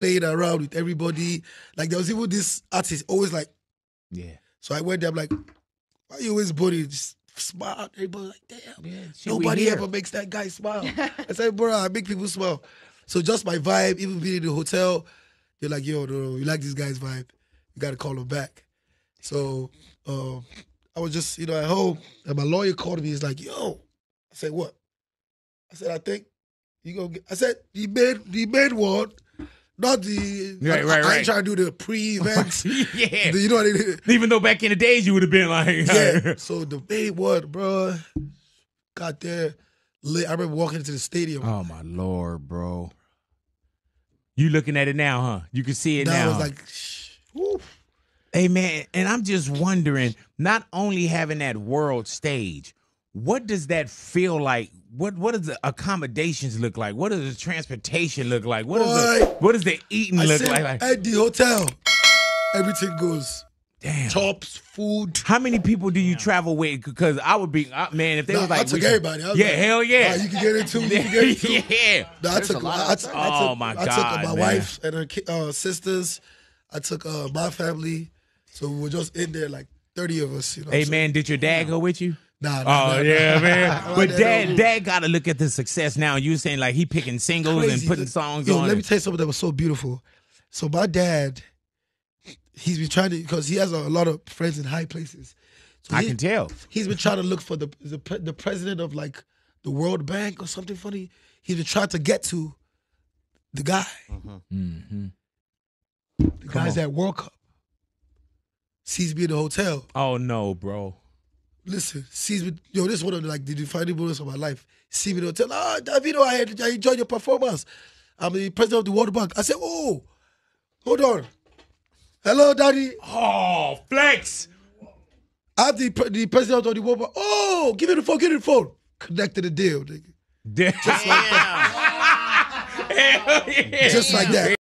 playing around with everybody. Like there was even this artist always like, Yeah. so I went there. I'm like, why you always body just smile? Everybody like, damn. Yeah. Nobody ever makes that guy smile. I said, bro, I make people smile. So just my vibe, even being in the hotel, you're like, yo, no, no, you like this guy's vibe. You gotta call him back. So um, I was just, you know, at home, and my lawyer called me. He's like, yo. I said, what? I said, I think you go get I said, the main the main one, not the Right, I, right, I, ain't trying to do the pre-event. yeah. you know what I mean? Even though back in the days you would have been like, Yeah. so the main one, bro, got there. Lit. I remember walking into the stadium. Oh my lord, bro. You looking at it now, huh? You can see it Now now. I was like, shh. Hey man, and I'm just wondering, not only having that world stage, what does that feel like? What what does the accommodations look like? What does the transportation look like? What does the what does the eating I look said, like? like? at the hotel, everything goes. Damn. Chops, food. How many people do you travel with? Because I would be, uh, man, if they Nah, was like, I took we- everybody. I was yeah, like, hell yeah. nah, you can get into. You can get into. yeah. Nah, I took. a lot I, I, took- outside. I took. Oh, my I took God, my man. wife and her uh, sisters. I took uh, my family. So we were just in there, like thirty of us. You know. Hey so- man, did your dad go with you? Nah, nah, Oh nah, yeah, nah. man. But dad dad, got to look at the success now. You saying like he picking singles and putting The- songs Yo, on. let me tell you something that was so beautiful. So my dad, he's been trying to because he has a, lot of friends in high places. So I he- can tell. He's been trying to look for the the, the president of like the World Bank or something funny. He's been trying to get to the guy. Mm-hmm. The guy's at World Cup. Sees me in the hotel. Oh no, bro. Listen, sees me. Yo, this is one of the, like the defining moments of my life. See me in the hotel. Ah, Davido, I, had, I enjoyed your performance. I'm the president of the World Bank. I said, oh, hold on. Hello, daddy. Oh, flex. I'm the, the president of the World Bank. Oh, give me the phone, give me the phone. Connected the deal, nigga. Just Damn. Hell yeah. Just like that.